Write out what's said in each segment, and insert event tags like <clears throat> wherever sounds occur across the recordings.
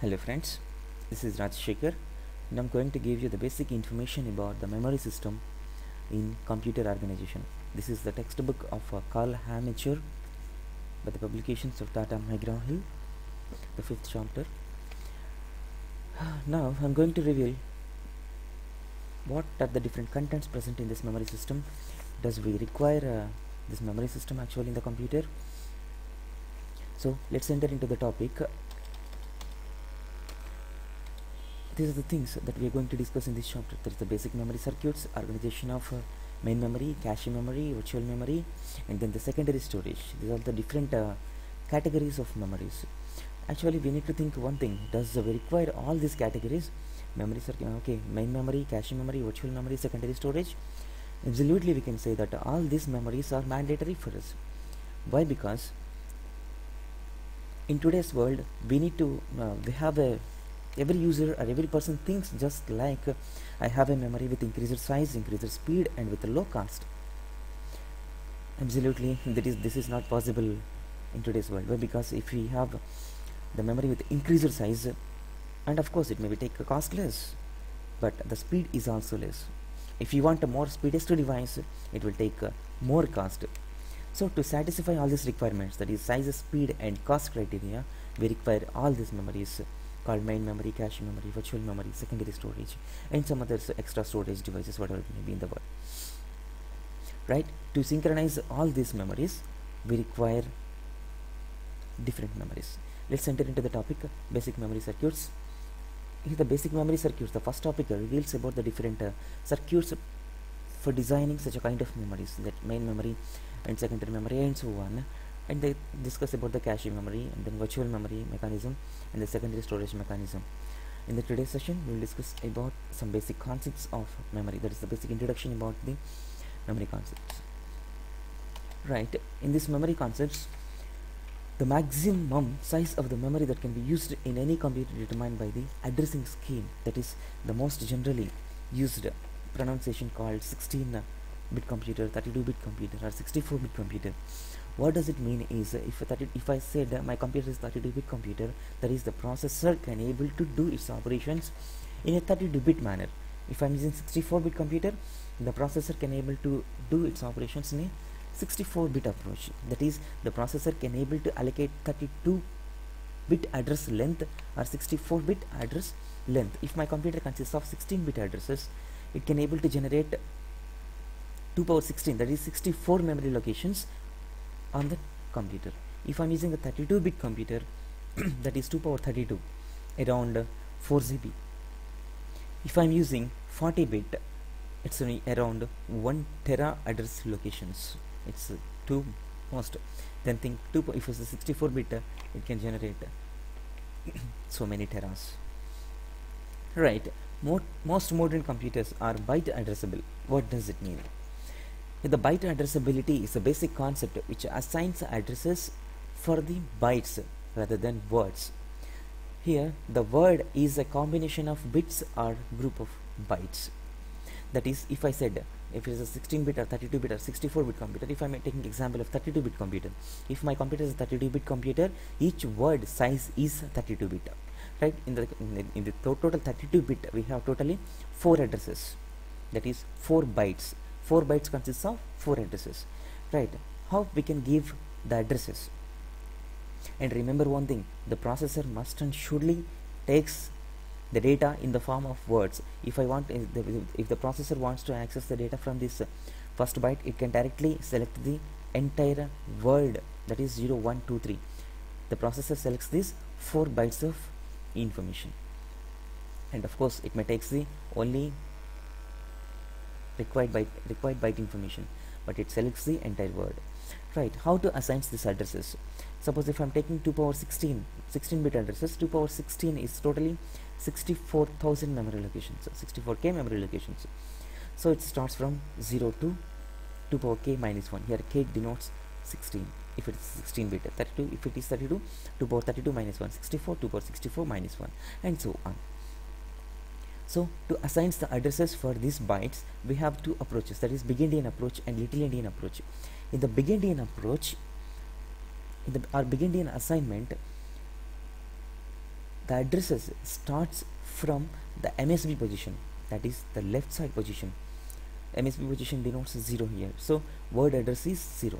Hello friends, this is Rajshekar and I'm going to give you the basic information about the memory system in computer organization. This is the textbook of uh, Carl Hamacher by the publications of Tata McGraw-Hill, the fifth chapter. Now I'm going to reveal what are the different contents present in this memory system. Does we require uh, this memory system actually in the computer? So let's enter into the topic. These are the things that we are going to discuss in this chapter. There is the basic memory circuits organization of uh, main memory cache memory virtual memory and then the secondary storage. These are the different uh, categories of memories. Actually we need to think one thing. Does uh, we require all these categories? Memory circuit okay main memory cache memory virtual memory secondary storage. Absolutely we can say that all these memories are mandatory for us. Why? Because in today's world we need to uh, we have a every user or every person thinks just like uh, I have a memory with increased size, increased speed and with a low cost. Absolutely, that is this is not possible in today's world. Why? Because if we have the memory with increased size, and of course it may be take a cost less, but the speed is also less. If you want a more speediest device, it will take uh, more cost. So to satisfy all these requirements, that is size, speed, and cost criteria, we require all these memories called main memory, cache memory, virtual memory, secondary storage, and some other extra storage devices, whatever may be in the world. Right? To synchronize all these memories, we require different memories. Let's enter into the topic basic memory circuits. Here, the basic memory circuits, the first topic reveals about the different uh, circuits for designing such a kind of memories, that main memory and secondary memory, and so on and they discuss about the cache memory and then virtual memory mechanism and the secondary storage mechanism. In the today's session we will discuss about some basic concepts of memory. That is the basic introduction about the memory concepts. Right. In this memory concepts the maximum size of the memory that can be used in any computer determined by the addressing scheme. That is the most generally used pronunciation called 16 bit computer 32 bit computer or 64 bit computer what does it mean is if 30, if I said my computer is 32 bit computer that is the processor can able to do its operations in a 32 bit manner. If I'm using 64 bit computer the processor can able to do its operations in a 64 bit approach. That is the processor can able to allocate 32 bit address length or 64 bit address length. If my computer consists of 16 bit addresses it can able to generate 2 power 16 that is 64 memory locations on the computer. If I'm using a 32 bit computer <clears throat> that is 2 power 32 around 4 GB if I'm using 40 bit it's only around 1 tera address locations. It's two most then think 2 if it's a 64 bit it can generate <clears throat> so many teras. Right Mo most modern computers are byte addressable. What does it mean the byte addressability is a basic concept which assigns addresses for the bytes rather than words. Here, the word is a combination of bits or group of bytes. That is, if I said if it is a 16-bit or 32-bit or 64-bit computer, if I'm taking example of 32-bit computer, if my computer is a 32-bit computer, each word size is 32-bit. Right? In the, in the, in the total 32-bit, we have totally four addresses. That is four bytes 4 bytes consists of 4 addresses right? How we can give the addresses? And remember one thing the processor must and surely takes the data in the form of words. If I want if the, if the processor wants to access the data from this first byte it can directly select the entire word that is 0 1 2 3 the processor selects these 4 bytes of information. And of course it may takes the only required byte required byte information but it selects the entire word. Right how to assign these addresses? Suppose if i'm taking 2 power 16 16 bit addresses 2 power 16 is totally 64000 memory locations 64k memory locations. So it starts from 0 to 2 power k minus 1 here k denotes 16 if it is 16 bit 32 if it is 32 2 power 32 minus 1 64 2 power 64 minus 1 and so on so to assign the addresses for these bytes, we have two approaches that is big endian approach and little endian approach. In the big endian approach, in the, our big endian assignment, the addresses starts from the MSB position that is the left side position. MSB position denotes 0 here. So word address is 0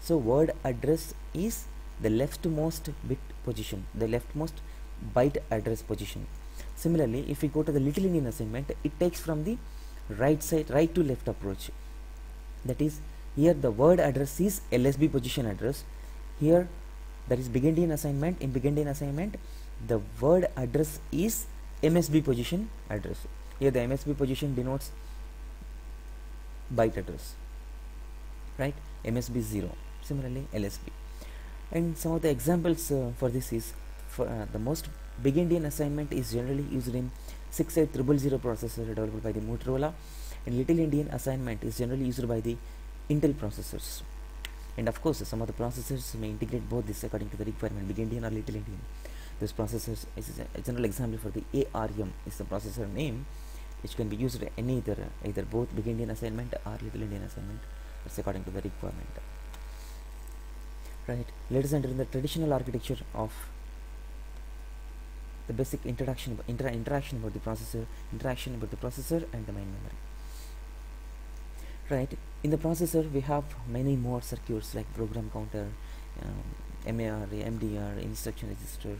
so word address is the leftmost bit position the leftmost byte address position similarly if we go to the little endian assignment it takes from the right side right to left approach. That is here the word address is lsb position address. Here that is big endian assignment. In big endian assignment the word address is msb position address. Here the msb position denotes byte address. Right? Msb 0 similarly lsb and some of the examples uh, for this is for uh, the most big endian assignment is generally used in 68000 processor developed by the Motorola. And little endian assignment is generally used by the Intel processors. And of course some of the processors may integrate both this according to the requirement. Big endian or little endian this processors is a general example for the ARM is the processor name which can be used either either both big endian assignment or little endian assignment. That's according to the requirement. Right. Let us enter in the traditional architecture of the basic introduction inter interaction about the processor interaction about the processor and the main memory. Right? In the processor we have many more circuits like program counter um, MAR, MDR, instruction register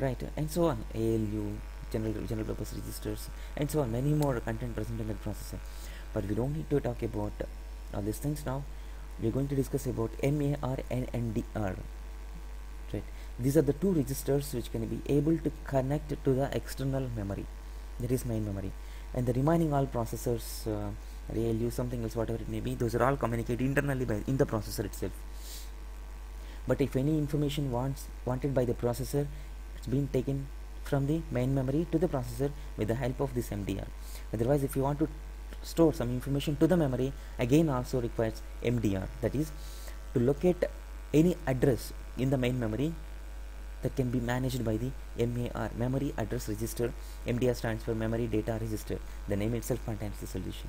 right? And so on. ALU general general purpose registers and so on. Many more content present in the processor. But we don't need to talk about all these things now. We're going to discuss about MAR and MDR these are the two registers which can be able to connect to the external memory. That is main memory. And the remaining all processors uh, ALU something else whatever it may be those are all communicated internally by in the processor itself. But if any information wants wanted by the processor it's been taken from the main memory to the processor with the help of this MDR otherwise if you want to store some information to the memory again also requires MDR that is to locate any address in the main memory that can be managed by the MAR memory address register MDR stands for memory data register. The name itself contains the solution.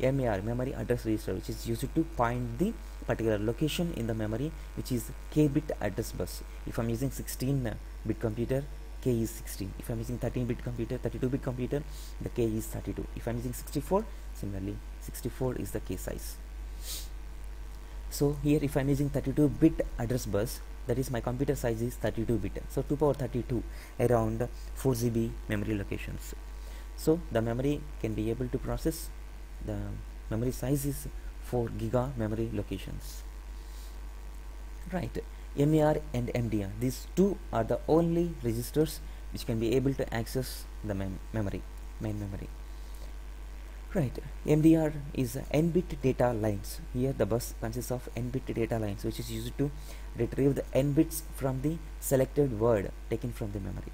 MAR memory address register which is used to point the particular location in the memory which is k bit address bus. If I'm using 16 uh, bit computer k is 16 if I'm using 13 bit computer 32 bit computer the k is 32 if I'm using 64 similarly 64 is the k size. So here if I'm using 32 bit address bus that is my computer size is 32 bit. So 2 power 32 around 4 GB memory locations. So the memory can be able to process. The memory size is 4 giga memory locations. Right. MAR and MDR these two are the only registers which can be able to access the mem memory main memory right. MDR is n bit data lines. Here the bus consists of n bit data lines which is used to retrieve the n bits from the selected word taken from the memory.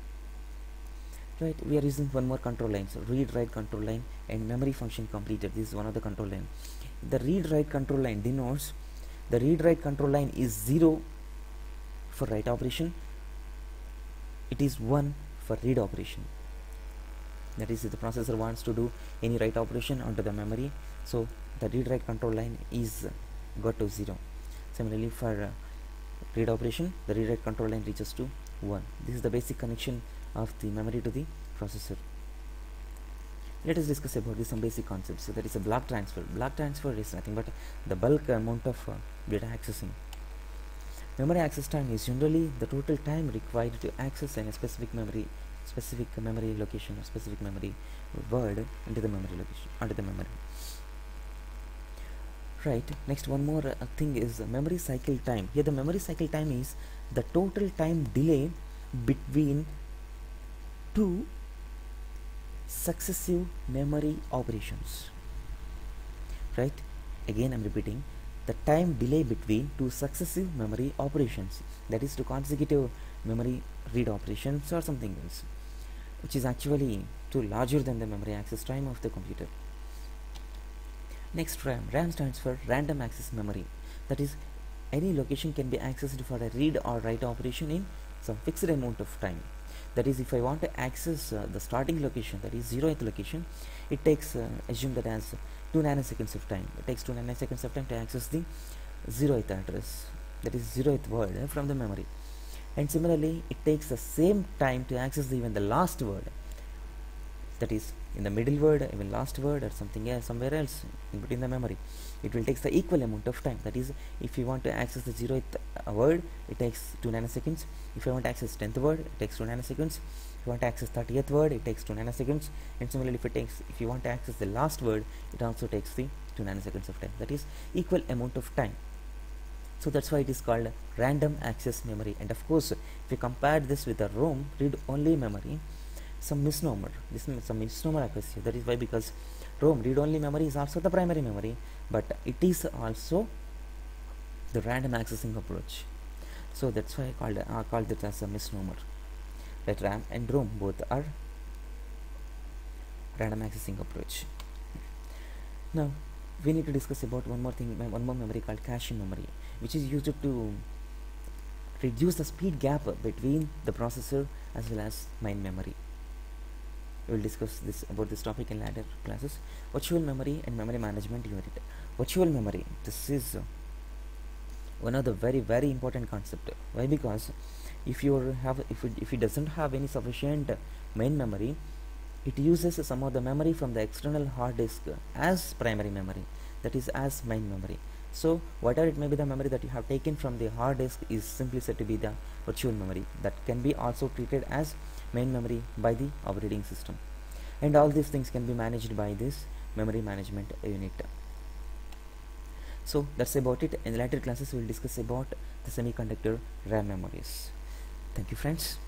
Right. We are using one more control line so read write control line and memory function completed. This is one of the control line. The read write control line denotes the read write control line is 0 for write operation. It is 1 for read operation that is the processor wants to do any write operation onto the memory so the read write control line is got to 0 similarly for uh, read operation the read write control line reaches to 1 this is the basic connection of the memory to the processor. Let us discuss about some basic concepts. So that is a block transfer. Block transfer is nothing but the bulk amount of uh, data accessing. Memory access time is generally the total time required to access a specific memory specific memory location or specific memory word into the memory location onto the memory. Right next one more uh, thing is memory cycle time. Here the memory cycle time is the total time delay between two successive memory operations. Right again i'm repeating the time delay between two successive memory operations. That is two consecutive memory read operations or something else which is actually too larger than the memory access time of the computer. Next ram. Ram stands for random access memory. That is any location can be accessed for a read or write operation in some fixed amount of time. That is if I want to access uh, the starting location that is zeroth location it takes uh, assume that as 2 nanoseconds of time. It takes 2 nanoseconds of time to access the zeroth address. That is zeroth word uh, from the memory and similarly it takes the same time to access even the last word. That is in the middle word even last word or something else somewhere else in between the memory. It will take the equal amount of time. That is if you want to access the zeroth uh, word it takes 2 nanoseconds. If you want to access 10th word it takes 2 nanoseconds. If you want to access 30th word it takes 2 nanoseconds. And similarly if it takes if you want to access the last word it also takes the 2 nanoseconds of time. That is equal amount of time so that's why it is called random access memory. And of course if you compare this with a ROM read only memory. Some misnomer this is some misnomer occurs here. That is why because ROM read only memory is also the primary memory but it is also the random accessing approach. So that's why I called I called it as a misnomer. That RAM and ROM both are random accessing approach. Now we need to discuss about one more thing one more memory called cache memory which is used to reduce the speed gap between the processor as well as main memory. We will discuss this about this topic in later classes. Virtual memory and memory management unit. Virtual memory this is one of the very very important concept. Why? Because if you have if it, if it doesn't have any sufficient main memory it uses some of the memory from the external hard disk as primary memory that is as main memory so whatever it may be the memory that you have taken from the hard disk is simply said to be the virtual memory that can be also treated as main memory by the operating system. And all these things can be managed by this memory management unit. So that's about it. In the later classes we will discuss about the semiconductor RAM memories. Thank you friends